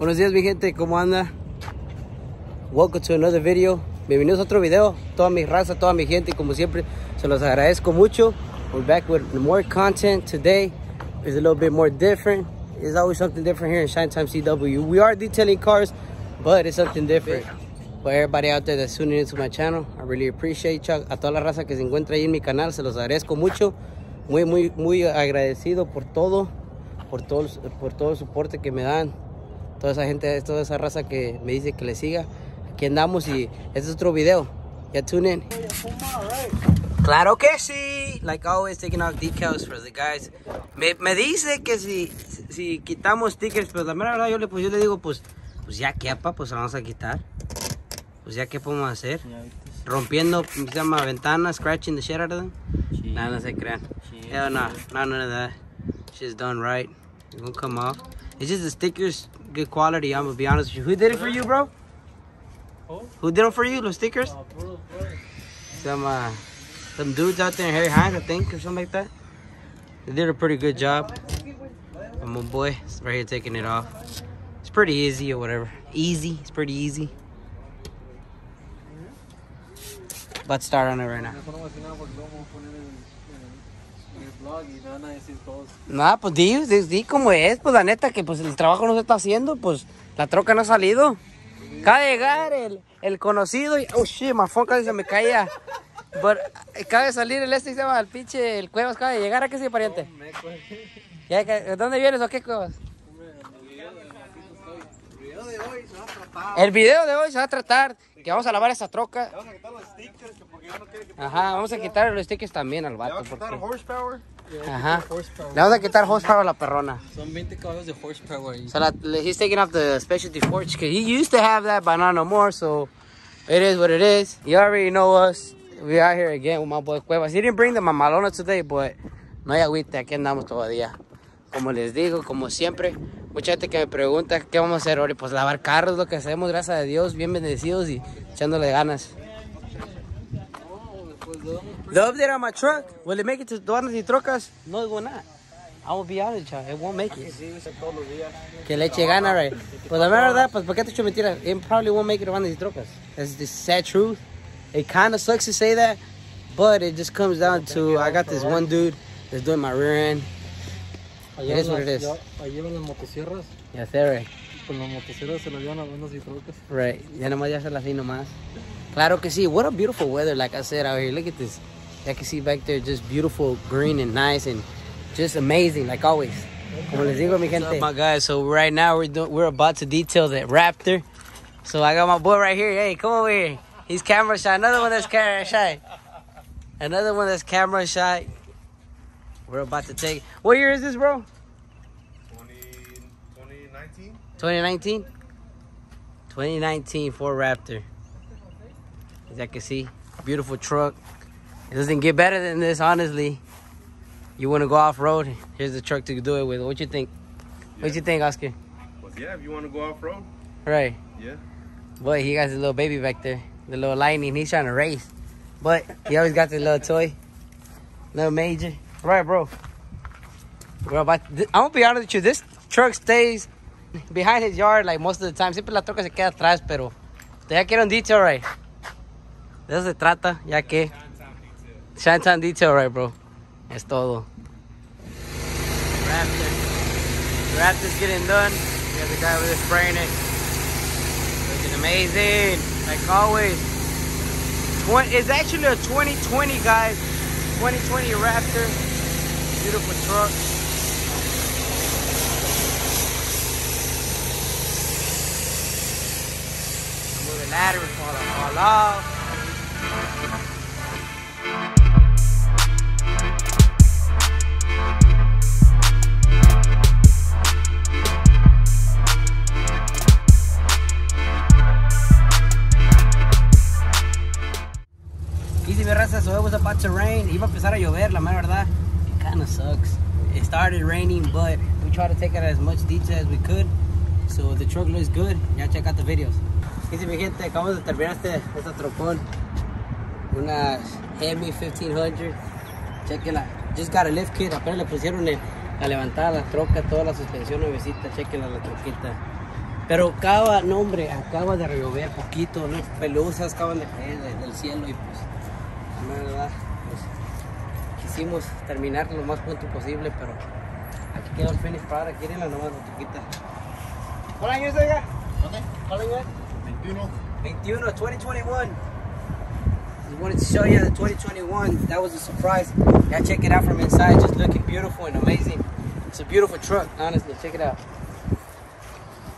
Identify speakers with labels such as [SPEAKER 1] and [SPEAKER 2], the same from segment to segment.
[SPEAKER 1] Buenos días mi gente, ¿cómo anda? Welcome to another video. Bienvenidos a otro video. Toda mi raza, toda mi gente, como siempre, se los agradezco mucho. We're back with more content today. It's a little bit more different. There's always something different here in Shine Time CW. We are detailing cars, but it's something different. For everybody out there that's tuning into my channel, I really appreciate you. A toda la raza que se encuentra ahí en mi canal, se los agradezco mucho. Muy, muy, muy agradecido por todo, por todo, por todo el soporte que me dan. Toda esa gente, toda esa raza que me dice que le siga. Aquí andamos y este es otro video. Ya tune in. Claro que sí. Like always, taking off decals for the guys. Me, me dice que si, si quitamos stickers, pero la mera verdad yo le, pues, yo le digo, pues, pues ya que apa, pues la vamos a quitar. Pues ya que podemos hacer. Rompiendo, se llama ventanas, scratching the shit out of them. Nah, no se crean. Hell no, no, none of that. Shit's done right. It won't come off. It's just the stickers, good quality. I'm gonna be honest with you. Who did it for you, bro? Who did it for you? Los stickers? Some uh, some dudes out there in Harry Hines, I think, or something like that. They did a pretty good job. And my boy is right here taking it off. It's pretty easy or whatever. Easy. It's pretty easy. Let's start on it right now. Nada, pues di, di, di como es, pues la neta que pues el trabajo no se está haciendo, pues la troca no ha salido. Acaba de llegar el, el conocido y, oh shit, phone casi se me caía. But, acaba de salir el este, se llama el pinche, el Cuevas acaba de llegar, ¿a qué sí, pariente? Ya, ¿De dónde vienes o qué Cuevas? El video de hoy se va a tratar que vamos a lavar esa troca.
[SPEAKER 2] Vamos a quitar los stickers porque yo no quiero que
[SPEAKER 1] Ajá, vamos a quitar los stickers también al
[SPEAKER 2] Le
[SPEAKER 1] vato.
[SPEAKER 2] vamos a quitar
[SPEAKER 1] Porque...
[SPEAKER 2] horsepower.
[SPEAKER 1] Ajá. Le vamos a quitar horsepower a la perrona.
[SPEAKER 3] Son 20 caballos de horsepower.
[SPEAKER 1] So that, he's taking off the specialty forge because he used to have that, but not no more. So it is what it is. You already know us. We out here again with my boy Cuevas. He didn't bring the mamalona today, but no hay agüita. Aquí andamos todavía. Como les digo, como siempre, mucha gente que me pregunta qué vamos a hacer ahora. Pues lavar carros, lo que hacemos, gracias a Dios, bien bendecidos y echándole ganas. The update on my truck, will it make it to Duanas y Trocas? No, it will not. I will be honest, child. It won't make it. Que le eche gana, right? Pues la verdad, pues, ¿por qué te echo mentiras? It probably won't make it around these trocas. That's the sad truth. It kind of sucks to say that, but it just comes down to I got this one dude that's doing my rear end. It is what it is.
[SPEAKER 3] Llevan las motosierras.
[SPEAKER 1] Ya sé, right?
[SPEAKER 3] Con las motosierras se las llevan a buenas y trocas.
[SPEAKER 1] Right. Ya nomás ya se las así nomás. Claro que sí. What a beautiful weather, like I said out here. Look at this. I can see back there just beautiful, green and nice and just amazing, like always. Como les digo, mi gente. My guys? So right now we're doing, we're about to detail the Raptor. So I got my boy right here. Hey, come over here. He's camera shy. Another one that's camera shy. Another one that's camera shy. We're about to take. What year is this, bro?
[SPEAKER 2] 20, 2019.
[SPEAKER 1] 2019? 2019 Ford Raptor. As I can see, beautiful truck. It doesn't get better than this, honestly. You want to go off road? Here's the truck to do it with. What you think? What you think, Oscar?
[SPEAKER 2] Well, yeah, if you want to go off road,
[SPEAKER 1] Right.
[SPEAKER 2] yeah.
[SPEAKER 1] Boy, he got his little baby back there, the little lightning. He's trying to race, but he always got the little toy, little major. Right, bro. We're about. I'm gonna be honest with you. This truck stays behind his yard like most of the time. Siempre la troca se queda atrás, pero ya quiero un detail right. De eso se trata, ya que. Shantan detail right, bro. Es todo. Raptor. Raptor's getting done. We the guy over there spraying it. Looking amazing, like always. It's actually a 2020, guys. 2020 Raptor. Beautiful truck. Move the ladder before I fall off. Easy mi raza, so it was about to rain. Iba a empezar a llover, la mera verdad. Kind of sucks. It started raining, but we tried to take it as much detail as we could. So the truck looks good. Ya check out the videos. Easy mi gente, acabamos de terminar este, esta trocón. Una Hemi 1500. Chequenla. Just got a lift kit. Apenas le pusieron el- la levantada, la troca, toda la suspensión nuevecita. Chequenla la troquita. Pero acaba, no hombre, acaba de llover poquito, ¿no? Pelusas acaban de caer de- del cielo y pues, quisimos terminar lo más pronto posible, pero aquí quedó el finish product, quieren la nueva troquita. ¿Cuál año es, oiga? ¿Cuál año es?
[SPEAKER 2] 21.
[SPEAKER 1] 21, 2021. Just wanted to show you the 2021. That was a surprise. Yeah, check it out from inside. Just looking beautiful and amazing. It's a beautiful truck, honestly. Check it out.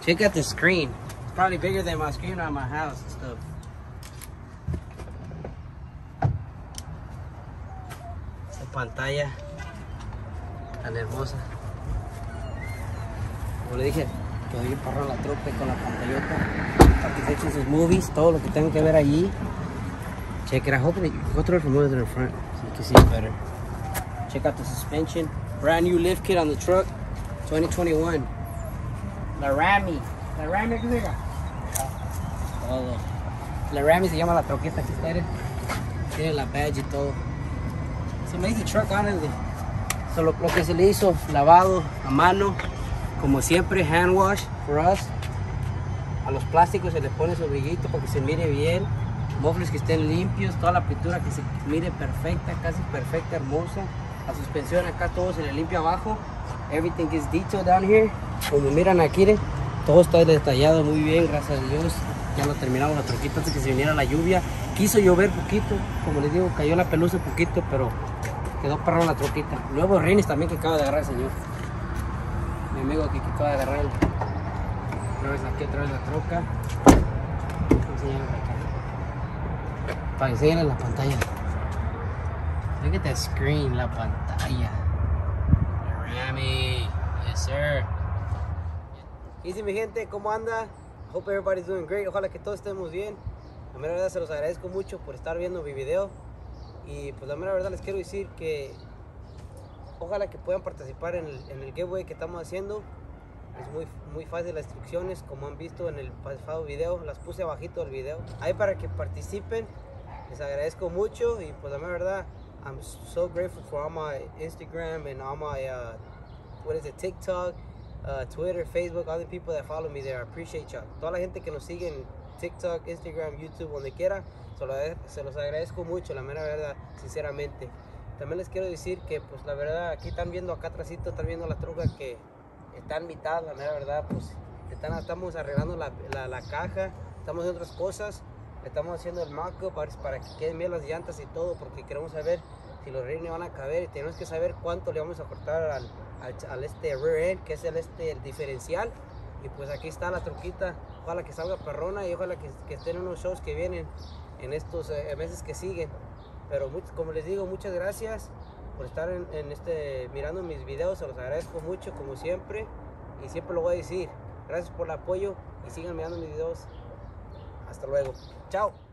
[SPEAKER 1] Check out the screen. It's probably bigger than my screen on my house and stuff. Pantalla tan hermosa. Como le dije, quedó bien parro la tropa con la pantallota. Para que se echen sus movies, todo lo que tengan que ver allí. Check it out. Hopefully, go throw it from than the front so you can see it better. Check out the suspension. Brand new lift kit on the truck. 2021. La Rami. La Rami, ¿qué diga? Todo. La Rami se llama la troqueta que está. Tiene la badge y todo. An amazing truck. So, lo, que se le hizo, lavado a mano, como siempre, hand wash for us. A los plásticos se les pone su brillito para que se mire bien. Mufflers que estén limpios, toda la pintura que se mire perfecta, casi perfecta, hermosa. La suspensión acá todo se le limpia abajo. Everything is detailed down here. Como miran aquí, todo está detallado muy bien, gracias a Dios. Ya lo terminamos la troquita antes que se viniera la lluvia. Quiso llover poquito, como les digo, cayó la pelusa poquito, pero quedó perro la troquita. Nuevos rines también que acaba de agarrar el señor. Mi amigo aquí que acaba de agarrar el, otra vez aquí otra vez la troca. Acá. Para que enseñarles la pantalla. Look at that screen, la pantalla. Rami. Yes, sir. Easy, mi gente, ¿cómo anda? Hope everybody's doing great. Ojalá que todos estemos bien. La verdad se los agradezco mucho por estar viendo mi video. Y pues la mera verdad les quiero decir que ojalá que puedan participar en el, en el giveaway que estamos haciendo. Es muy, muy fácil las instrucciones, como han visto en el pasado video, las puse abajito del video. Ahí para que participen, les agradezco mucho y pues la mera verdad, I'm so grateful for all my Instagram and all my, uh, what is it, TikTok, uh, Twitter, Facebook, all the people that follow me there. I appreciate y'all. Toda la gente que nos sigue en TikTok, Instagram, YouTube, donde quiera, se se los agradezco mucho, la mera verdad, sinceramente. También les quiero decir que, pues la verdad, aquí están viendo acá atrásito, están viendo la troca que está en mitad, la mera verdad, pues estamos arreglando la, la, caja, estamos haciendo otras cosas, estamos haciendo el mock-up para, que queden bien las llantas y todo, porque queremos saber si los rines van a caber y tenemos que saber cuánto le vamos a cortar al, al, al este rear end, que es el, este, el diferencial. Y pues aquí está la troquita, ojalá que salga perrona y ojalá que, estén unos shows que vienen en estos eh, meses que siguen. Pero como les digo, muchas gracias por estar en, en este, mirando mis videos, se los agradezco mucho como siempre y siempre lo voy a decir. Gracias por el apoyo y sigan mirando mis videos. Hasta luego. Chao.